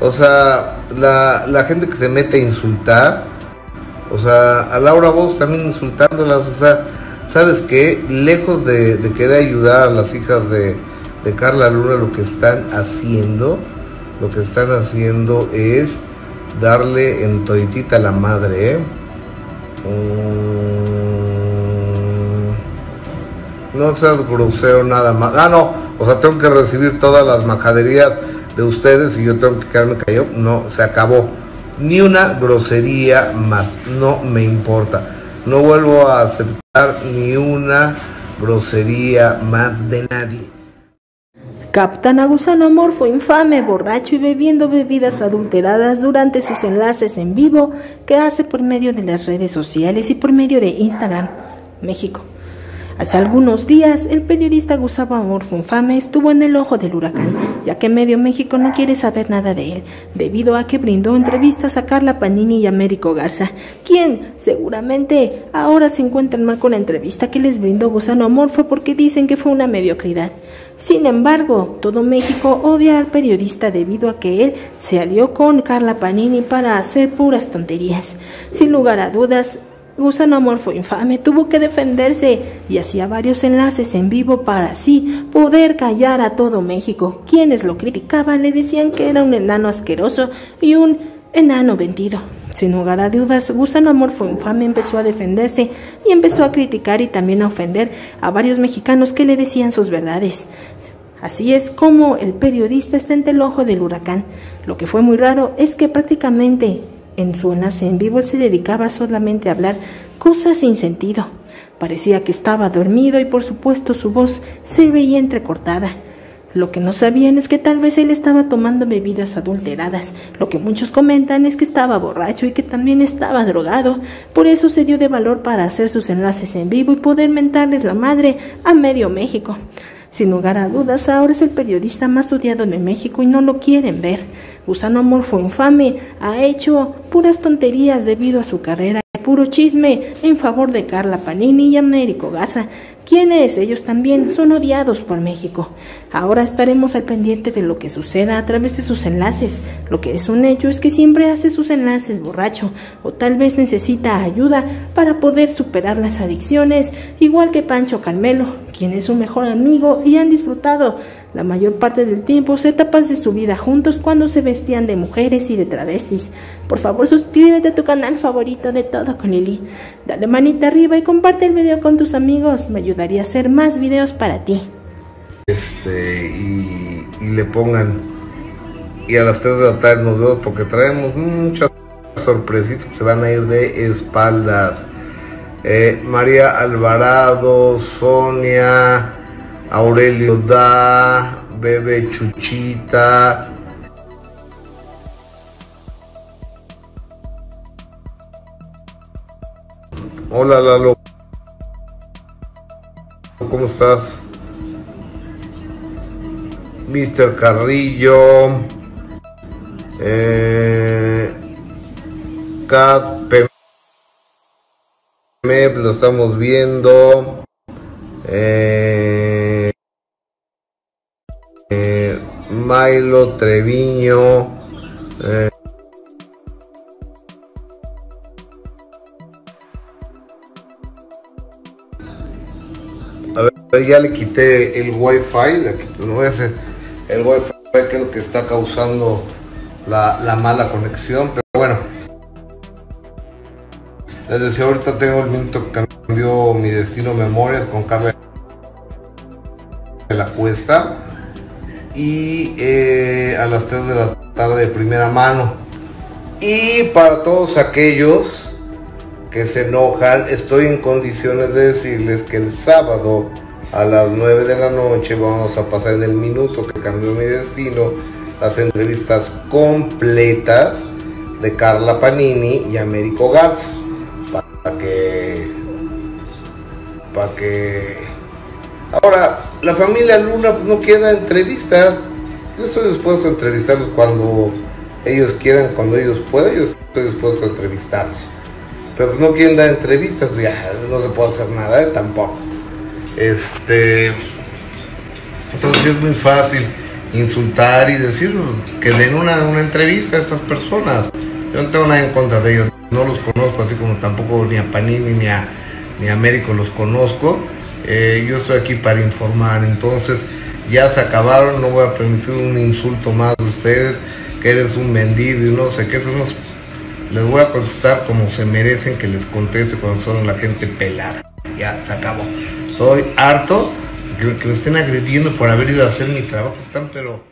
O sea, la, la gente que se mete a insultar, o sea, a Laura Voz también insultándolas, o sea, ¿sabes qué? Lejos de, de querer ayudar a las hijas de, de Carla Luna, lo que están haciendo, lo que están haciendo es darle en toitita a la madre, ¿eh? Mm, no seas grosero nada más. Ah, no, o sea, tengo que recibir todas las majaderías de ustedes y yo tengo que quedarme callado. No, se acabó. Ni una grosería más, no me importa. No vuelvo a aceptar ni una grosería más de nadie. Capitán Agusano Amorfo, infame, borracho y bebiendo bebidas adulteradas durante sus enlaces en vivo que hace por medio de las redes sociales y por medio de Instagram, México. Hace algunos días, el periodista Gustavo Amorfo Infame estuvo en el ojo del huracán, ya que medio México no quiere saber nada de él, debido a que brindó entrevistas a Carla Panini y Américo Garza, quien seguramente ahora se encuentran mal con la entrevista que les brindó Gusano Amorfo porque dicen que fue una mediocridad. Sin embargo, todo México odia al periodista debido a que él se alió con Carla Panini para hacer puras tonterías. Sin lugar a dudas, Gusano Amorfo Infame tuvo que defenderse y hacía varios enlaces en vivo para así poder callar a todo México. Quienes lo criticaban le decían que era un enano asqueroso y un enano vendido. Sin lugar a dudas, Gusano Amorfo Infame empezó a defenderse y empezó a criticar y también a ofender a varios mexicanos que le decían sus verdades. Así es como el periodista está entre el ojo del huracán. Lo que fue muy raro es que prácticamente en su enlace en vivo él se dedicaba solamente a hablar cosas sin sentido. Parecía que estaba dormido y por supuesto su voz se veía entrecortada. Lo que no sabían es que tal vez él estaba tomando bebidas adulteradas. Lo que muchos comentan es que estaba borracho y que también estaba drogado. Por eso se dio de valor para hacer sus enlaces en vivo y poder mentarles la madre a medio México. Sin lugar a dudas, ahora es el periodista más odiado de México y no lo quieren ver. Gusano Amorfo Infame ha hecho puras tonterías debido a su carrera y puro chisme en favor de Carla Panini y Américo Gaza, quienes ellos también son odiados por México. Ahora estaremos al pendiente de lo que suceda a través de sus enlaces. Lo que es un hecho es que siempre hace sus enlaces borracho o tal vez necesita ayuda para poder superar las adicciones, igual que Pancho Carmelo, quien es su mejor amigo y han disfrutado la mayor parte del tiempo etapas de su vida juntos cuando se vestían de mujeres y de travestis. Por favor, suscríbete a tu canal favorito de todo con Lili. Dale manita arriba y comparte el video con tus amigos. Me ayudaría a hacer más videos para ti. Este, y, le pongan. Y a las 3 de la tarde nos vemos porque traemos muchas sorpresitas que se van a ir de espaldas. Eh, María Alvarado, Sonia. Aurelio Da, Bebe Chuchita. Hola Lalo. ¿Cómo estás? Mr. Carrillo. Eh, Cat Mep, lo estamos viendo. Eh, Milo Treviño. Eh, a ver, ya le quité el wifi aquí, no hacer el wifi que es lo que está causando la, la mala conexión, pero bueno. Les decía, ahorita tengo el minuto que cambió mi destino memorias con Carla de la cuesta y eh, a las 3 de la tarde de primera mano. Y para todos aquellos que se enojan, estoy en condiciones de decirles que el sábado a las 9 de la noche vamos a pasar en el minuto que cambió mi destino las entrevistas completas de Carla Panini y Américo Garza para que para que ahora la familia Luna no quiere entrevistas yo estoy dispuesto a entrevistarlos cuando ellos quieran cuando ellos puedan yo estoy dispuesto a entrevistarlos pero no quieren dar entrevistas pues ya no se puede hacer nada ¿eh? tampoco este entonces es muy fácil insultar y decir que den una, una entrevista a estas personas. Yo no tengo nada en contra de ellos, no los conozco, así como tampoco ni a Panini ni a, ni a Américo los conozco. Eh, yo estoy aquí para informar, entonces ya se acabaron, no voy a permitir un insulto más de ustedes, que eres un vendido y no sé qué, les voy a contestar como se merecen que les conteste cuando son la gente pelada. Ya, se acabó. Estoy harto que me estén agrediendo por haber ido a hacer mi trabajo, están pero